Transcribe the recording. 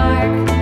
dark.